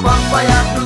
bampayat